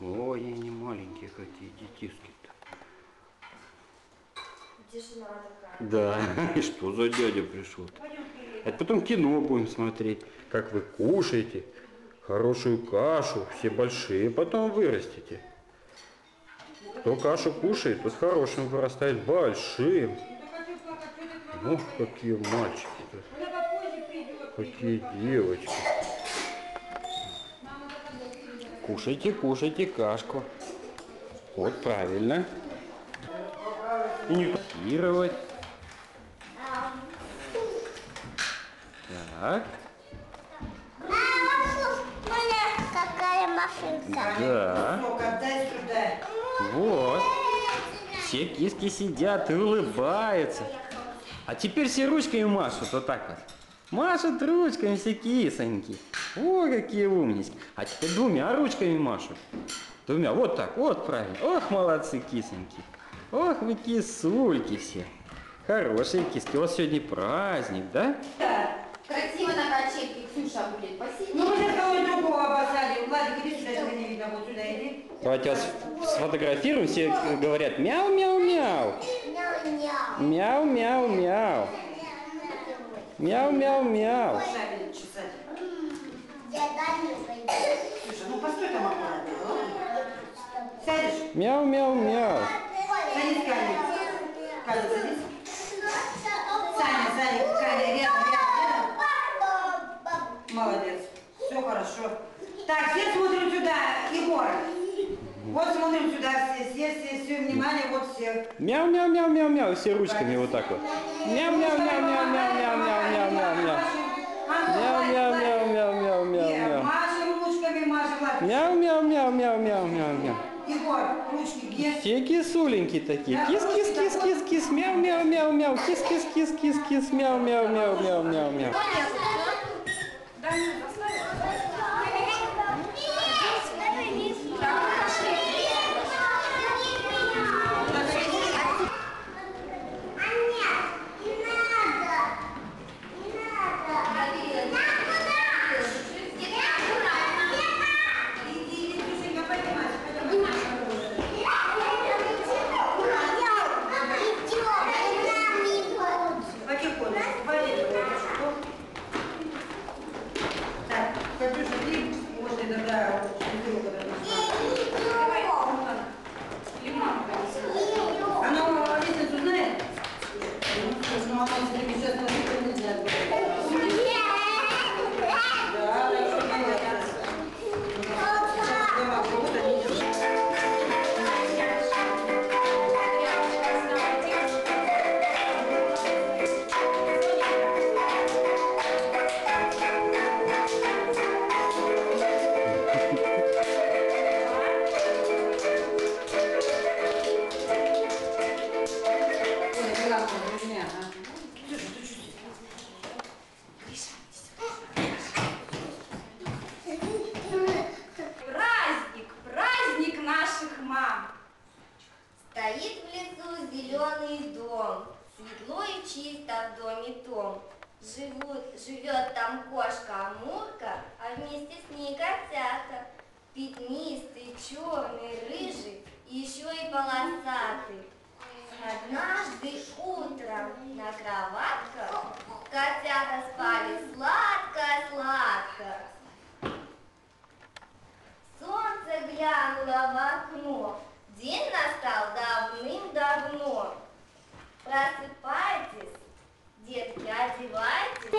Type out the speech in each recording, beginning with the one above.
Ой, они маленькие какие детишки-то. Да, и что за дядя пришел? Это потом кино будем смотреть, как вы кушаете хорошую кашу, все большие, потом вырастете. Кто кашу кушает, тот хорошим вырастает большим. Ну, какие мальчики тут. Какие девочки. Кушайте, кушайте кашку. Вот правильно. И не копировать. Так, какая машинка. да. Вот. Все киски сидят и улыбаются. А теперь все ручками машут, вот так вот. Машут ручками все кисоньки. О, какие умнички. А теперь двумя ручками машут. Двумя, вот так, вот правильно. Ох, молодцы кисоньки. Ох, вы кисульки все. Хорошие киски. У вас сегодня праздник, да? Красиво на качельке Ксюша будет. Посидеть. Ну, мы сейчас кого-нибудь другого посадим. Владик, иди сюда, если не видно, вот сюда иди. Давайте вас сфотографируем. Все говорят мяу-мяу-мяу. Няу-няу. Мяу-мяу-мяу. Мяу-мяу-мяу. Слушай, ну постой там аккуратно, ладно? Сядешь? Мяу-мяу-мяу. Садись, Каля. Каля, садись. Саня, Саня, Каля, рядом, рядом, рядом. Молодец. Все хорошо. Так, все смотрим сюда, Егор. Вот смотрим сюда, все, все, все, все, внимание, вот все. Мяу-мяу-мяу-мяу-мяу. Все ручками вот так вот. Мяу, мяу, мяу, мяу, мяу, мяу, мяу. Машем ручками, машем лапками. Мяу, мяу, мяу, мяу, мяу, мяу, мяу. Егор, ручки где? Все кисуленьки такие. Кис, кис, кис, кис, кис, мяу, мяу, мяу, мяу. Кис, кис, кис, кис, кис, мяу, мяу, мяу, мяу, мяу, мяу. Да, зеленый дом, светло и чисто в доме том. Живут, живет там кошка Амурка, а вместе с ней котята. Пятнистый, черный, рыжий, еще и полосатый. Однажды утром на кроватках котята спали сладко-сладко. Солнце глянуло в окно, день настал давным-давно. Просыпайтесь, детки, одевайтесь.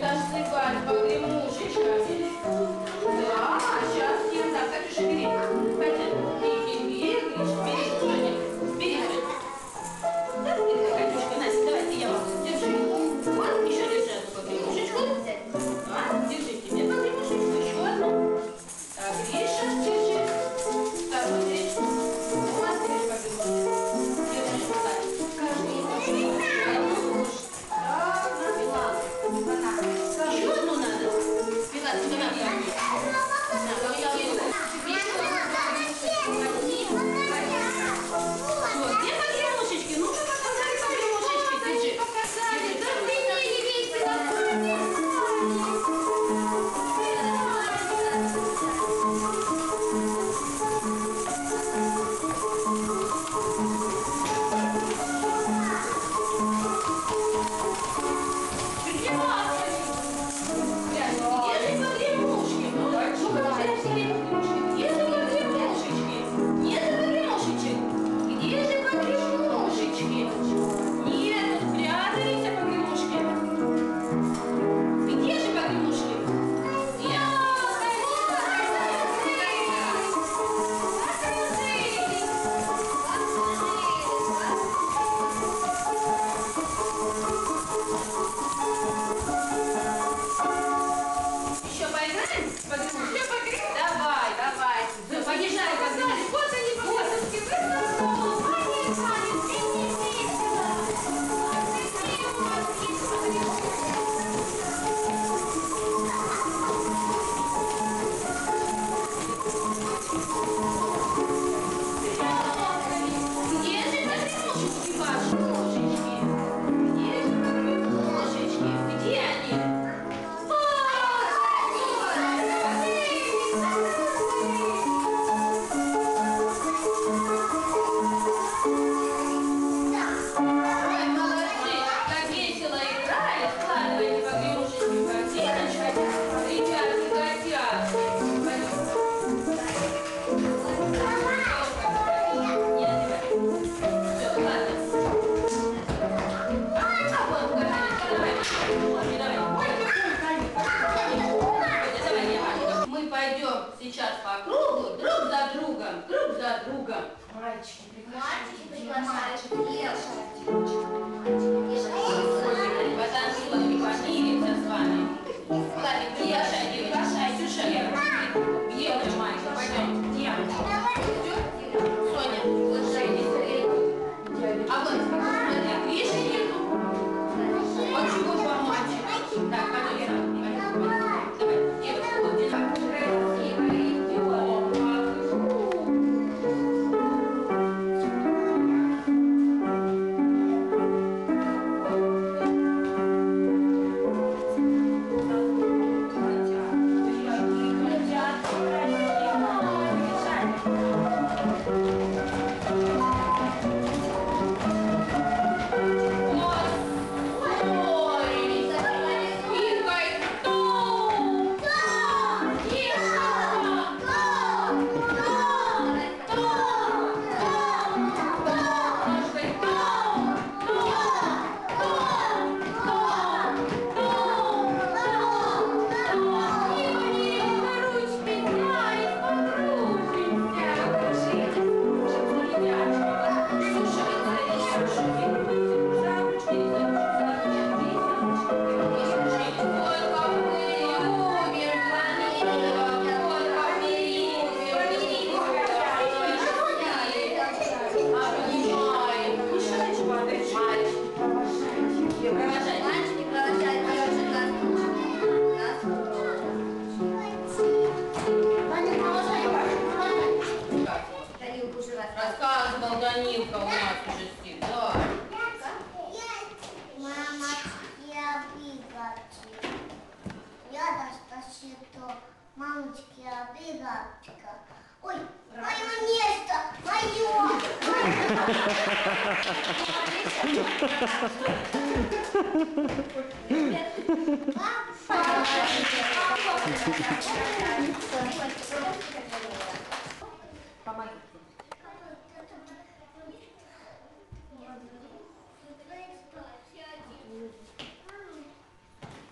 Танцевать погремушечками. Да, сейчас я так. Катя, и теперь, Yeah.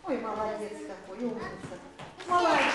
Ой, молодец какой, умница. Молодец.